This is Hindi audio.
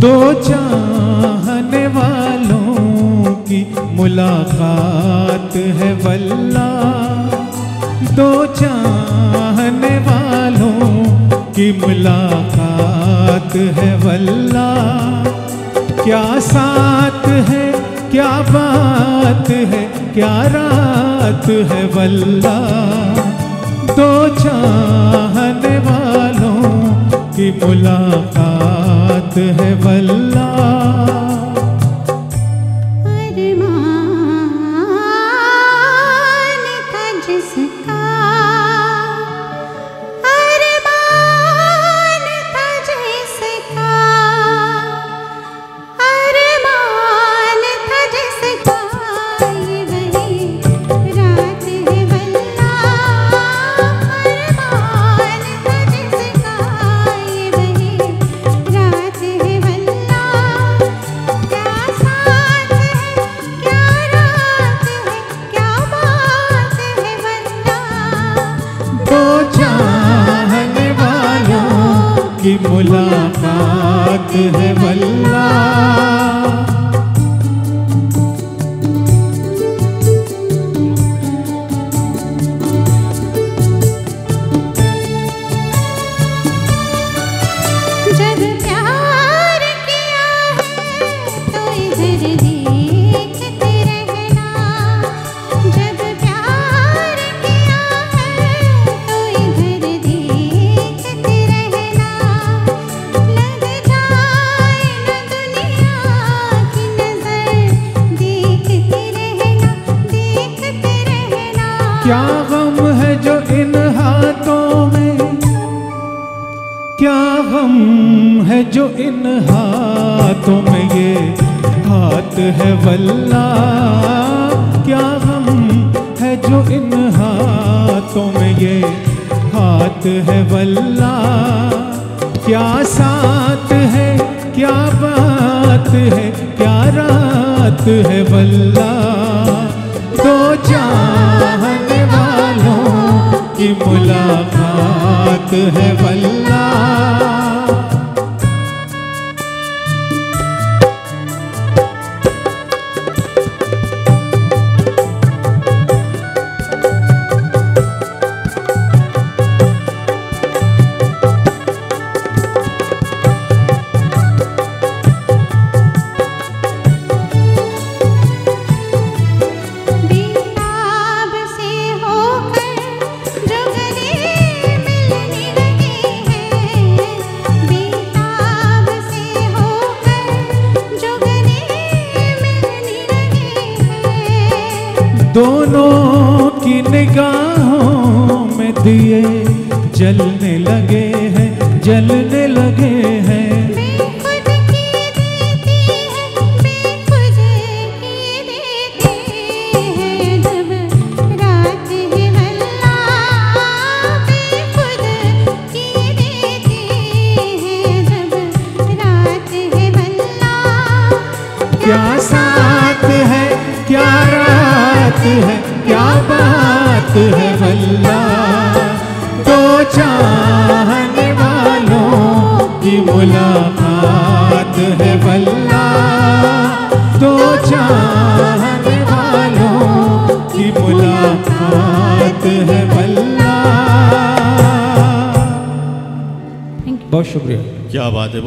दो चाहने वालों की मुलाकात है वल्ला। दो चाहने वालों की मुलाकात है वल्ला। क्या साथ है, क्या बात है, क्या रात है वल्ला। दो चाहने वालों की मुलाकात है वल्ला मुलाकात है वल्ला जो इन हाथों में, क्या गम है जो इन हाथों में ये हाथ है वल्ला? क्या गम है जो इन हाथों में ये हाथ है वल्ला? क्या साथ है, क्या बात है, क्या रात है वल्ला? वालों की मुलाकात है वल्ला दोनों की निगाहों में दिए जलने लगे हैं जलने लगे हैं। बेखुद की देती है बेखुद की देती है जब रात है वल्ला बेखुद की देती है जब रात है वल्ला क्या साथ है क्या रात है क्या बात है वल्ला दो चाहने वालों की मुलाकात है भल्ला। दो चाहने वालों की मुलाकात है वल्ला बहुत शुक्रिया। क्या बात है?